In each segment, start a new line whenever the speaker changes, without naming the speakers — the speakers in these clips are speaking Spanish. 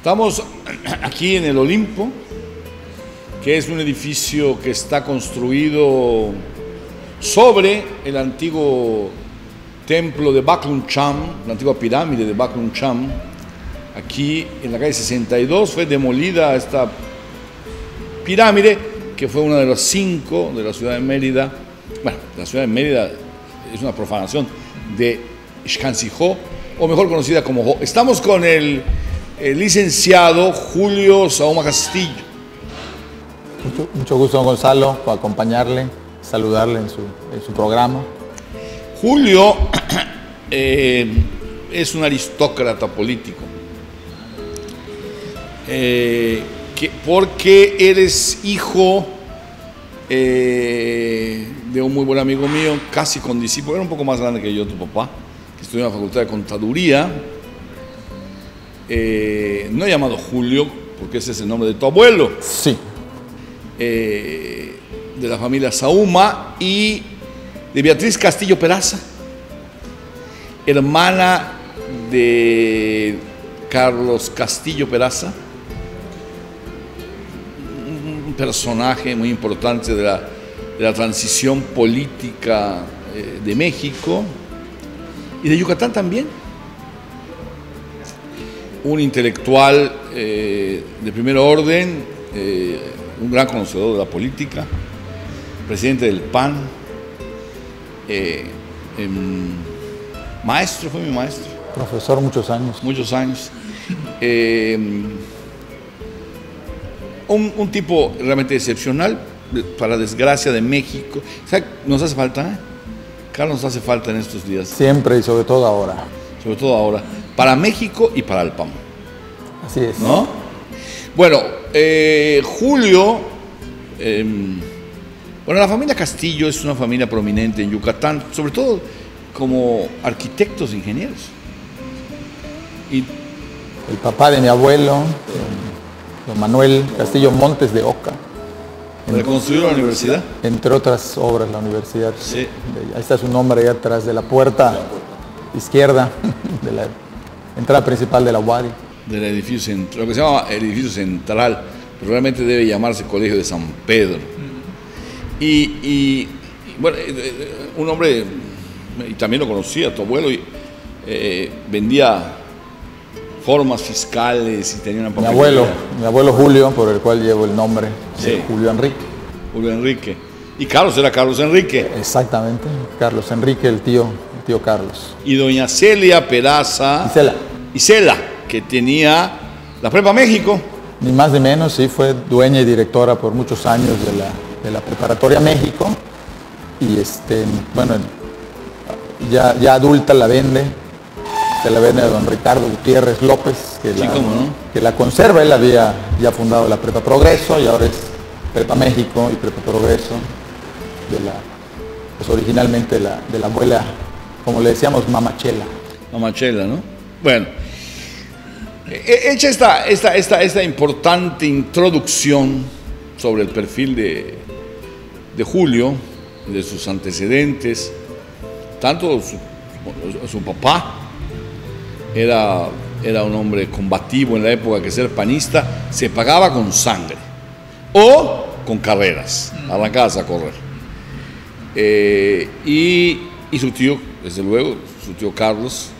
Estamos aquí en el Olimpo, que es un edificio que está construido sobre el antiguo templo de Baklun Cham, la antigua pirámide de Baklun Cham. Aquí en la calle 62 fue demolida esta pirámide, que fue una de las cinco de la ciudad de Mérida. Bueno, la ciudad de Mérida es una profanación de Xcancijó, o mejor conocida como Jo. Estamos con el, el licenciado Julio Sauma Castillo.
Mucho, mucho gusto, Gonzalo, por acompañarle, saludarle en su, en su programa.
Julio eh, es un aristócrata político. Eh, que- porque eres hijo eh, de un muy buen amigo mío, casi condiscípulo, era un poco más grande que yo, tu papá, que estudió en la Facultad de Contaduría. Eh, no he llamado Julio, porque ese es el nombre de tu abuelo.
Sí,
eh, de la familia Sauma y de Beatriz Castillo Peraza, hermana de Carlos Castillo Peraza, un personaje muy importante de la, de la transición política eh, de México y de Yucatán también. Un intelectual eh, de primer orden, eh, un gran conocedor de la política, presidente del PAN, eh, em, maestro, fue mi maestro,
profesor muchos años.
muchos años. Eh, un, un tipo realmente excepcional, para desgracia de México. ¿Sabe? Nos hace falta, ¿eh? Carlos nos hace falta en estos días,
Siempre y sobre todo ahora.
sobre todo ahora, para México y para el PAN.
Así es.
¿no? Bueno, eh, Julio, eh, bueno, la familia Castillo es una familia prominente en Yucatán, sobre todo como arquitectos e ingenieros. Y
El papá de mi abuelo, eh, don Manuel Castillo Montes de Oca,
reconstruyó la universidad.
entre otras obras, la universidad.
Sí.
ahí está su nombre, ahí atrás de la puerta izquierda, de la entrada principal de la UADI.
del edificio central, lo que se llama el edificio central, pero realmente debe llamarse Colegio de San Pedro. Y, y, bueno, eh, eh, un hombre, y también lo conocía, tu abuelo, y, eh, vendía formas fiscales y tenía una
Mi abuelo, mi abuelo Julio, por el cual llevo el nombre
Sí.
Julio Enrique.
Julio Enrique. Y Carlos era Carlos Enrique.
Exactamente, Carlos Enrique, el tío, el tío Carlos.
Y doña Celia Peraza.
Isela,
Isela, que tenía la Prepa México.
ni más ni menos, sí, fue dueña y directora por muchos años de la, de la Preparatoria México. Y este, bueno, ya, ya adulta la vende, se la vende a don Ricardo Gutiérrez López, que,
Sí,
la,
cómo no.
que la conserva. Él había ya fundado la Prepa Progreso y ahora es Prepa México y Prepa Progreso, de la, pues originalmente de la, de la abuela, como le decíamos, Mamachela.
Mamachela, ¿no? Bueno, hecha esta, esta, esta, esta importante introducción sobre el perfil de, de Julio, de sus antecedentes, tanto su, su papá era, era un hombre combativo en la época que ser panista se pagaba con sangre o con carreras, arrancabas a correr. Eh, y, y su tío, desde luego, su tío Carlos,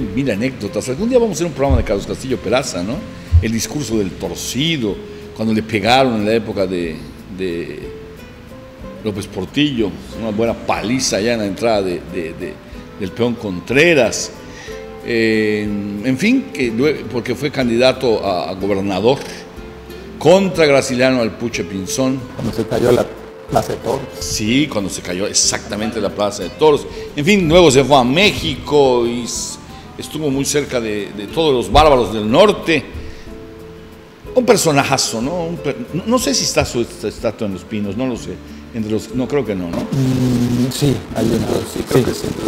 mil anécdotas. Algún día vamos a hacer un programa de Carlos Castillo Peraza, ¿no? El discurso del torcido, cuando le pegaron en la época de, de López Portillo, una buena paliza allá en la entrada de- de- de- del peón Contreras. Eh, en fin, que porque fue candidato a, a gobernador contra Graciliano Alpuche Pinzón.
cuando se cayó la Plaza de Toros.
Sí, cuando se cayó exactamente la Plaza de Toros. En fin, luego se fue a México y estuvo muy cerca de, de todos los bárbaros del norte. Un personajazo, ¿no? Un per- no, no sé si está su esta- estatua en los pinos, no lo sé. Entre los, no creo que no, ¿no?
Mm, Sí, hay, una, sí,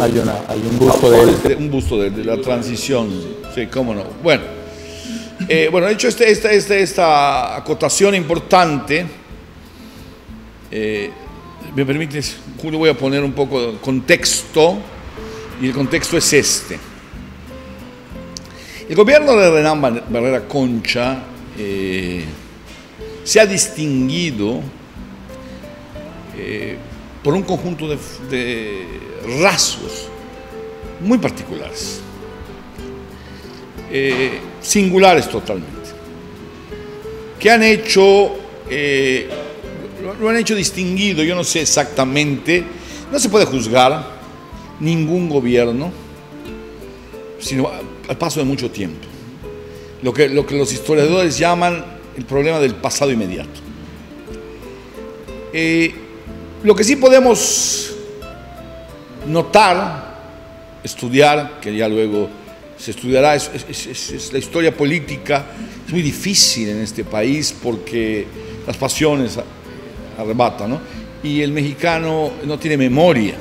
hay, una, hay un gusto de él.
De- Un busto de, de la transición, sí, cómo no. Bueno, eh, bueno, hecho este, esta, esta, esta acotación importante, eh, me permites, Julio, voy a poner un poco de contexto, y el contexto es este. El gobierno de Renán Barrera Concha eh, se ha distinguido eh, por un conjunto de, rasgos muy particulares, eh, singulares totalmente, que han hecho, lo han hecho distinguido, yo no sé exactamente, no se puede juzgar ningún gobierno, sino al paso de mucho tiempo. Lo que, lo que los historiadores llaman el problema del pasado inmediato. Eh, lo que sí podemos notar, estudiar, que ya luego se estudiará, es, la historia política. Es muy difícil en este país porque las pasiones arrebatan, ¿no? Y el mexicano no tiene memoria.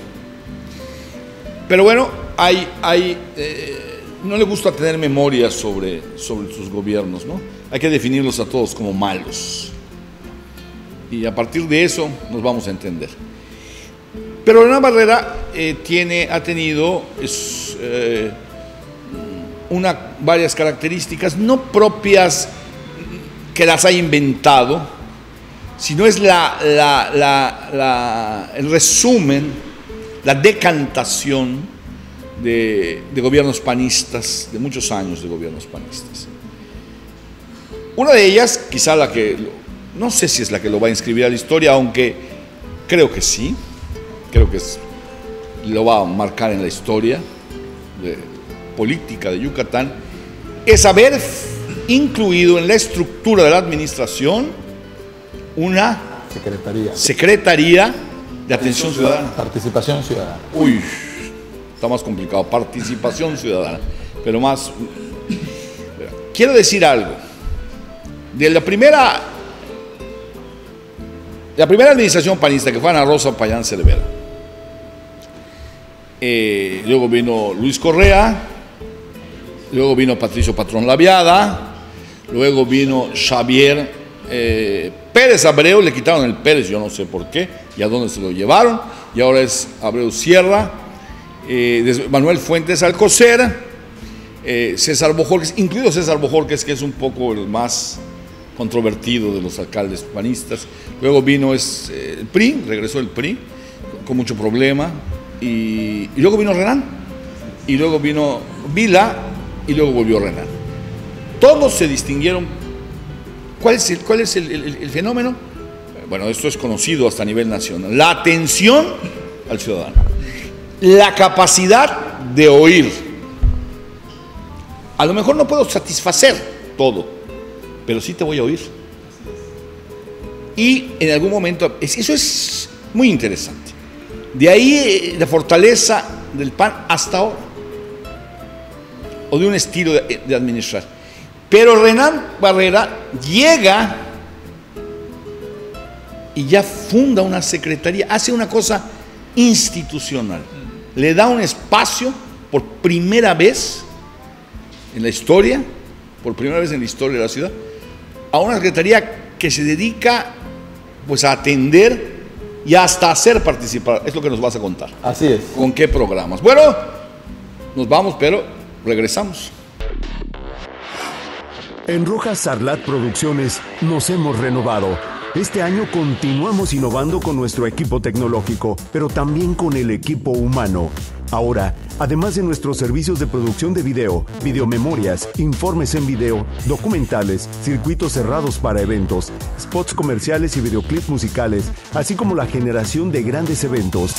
Pero bueno, hay, hay eh, no le gusta tener memoria sobre, sobre sus gobiernos, ¿no? Hay que definirlos a todos como malos. Y a partir de eso nos vamos a entender. Pero la Barrera eh, tiene, ha tenido eh, una, varias características, no propias que las haya inventado, sino es la, el resumen, la decantación de, gobiernos panistas, de muchos años de gobiernos panistas. Una de ellas, quizá la que, no sé si es la que lo va a inscribir a la historia, aunque creo que sí, creo que lo va a marcar en la historia política de Yucatán, es haber incluido en la estructura de la administración una
secretaría,
secretaría de atención ciudadana.
Participación ciudadana.
Uy, más complicado, participación ciudadana, pero más... Quiero decir algo. De la primera, la primera administración panista, que fue Ana Rosa Payán Cervera, eh, luego vino Luis Correa, luego vino Patricio Patrón Laviada, luego vino Xavier eh, Pérez Abreu, le quitaron el Pérez, yo no sé por qué, y a dónde se lo llevaron, y ahora es Abreu Sierra, eh, Manuel Fuentes Alcocer, eh, César Bojorques, incluido César Bojorques, que es un poco el más controvertido de los alcaldes panistas. Luego vino eh, el PRI, regresó el PRI, con, mucho problema. Y, luego vino Renan, y luego vino Vila, y luego volvió Renan. Todos se distinguieron. ¿Cuál es cuál es el fenómeno? Bueno, esto es conocido hasta a nivel nacional. La atención al ciudadano la capacidad de oír. A lo mejor no puedo satisfacer todo, pero sí te voy a oír. Y en algún momento, eso es muy interesante. De ahí eh, la fortaleza del PAN hasta ahora, o de un estilo de, de administrar. Pero Renan Barrera llega y ya funda una secretaría, hace una cosa institucional le da un espacio por primera vez en la historia, por primera vez en la historia de la ciudad, a una secretaría que se dedica pues a atender y hasta hacer participar. Es lo que nos vas a contar.
Así es.
¿Con qué programas? Bueno, nos vamos, pero regresamos.
En Rojas Sarlat Producciones nos hemos renovado este año continuamos innovando con nuestro equipo tecnológico, pero también con el equipo humano. Ahora, además de nuestros servicios de producción de video, videomemorias, informes en video, documentales, circuitos cerrados para eventos, spots comerciales y videoclips musicales, así como la generación de grandes eventos,